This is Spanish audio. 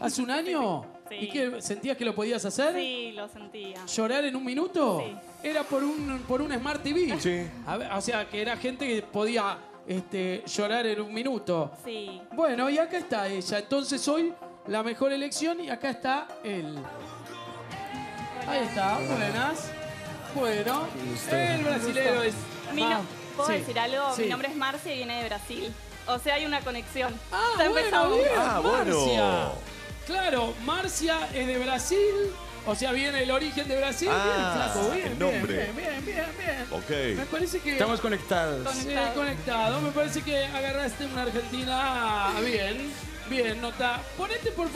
¿Hace un año? Sí. ¿Y qué? ¿Sentías que lo podías hacer? Sí, lo sentía. ¿Llorar en un minuto? Sí. Era por un, por un Smart TV. Sí. A ver, o sea, que era gente que podía este, llorar en un minuto. Sí. Bueno, y acá está ella. Entonces hoy la mejor elección y acá está él. Ahí está, buenas. Bueno, el brasilero es... Mi no- Ah, ¿Puedo sí, decir algo? sí. Mi nombre es Marcia y viene de Brasil. O sea, hay una conexión. Ah, bueno, bien, Ah, bueno. Marcia. Es de Brasil. O sea, viene el origen de Brasil. Ah, bien, flaco, bien, el bien, nombre. bien, bien, bien, bien. Ok. Me parece que... Estamos conectados. Sí, Conectado. conectado. Me parece que agarraste una Argentina bien. Bien, nota. Ponete por favor.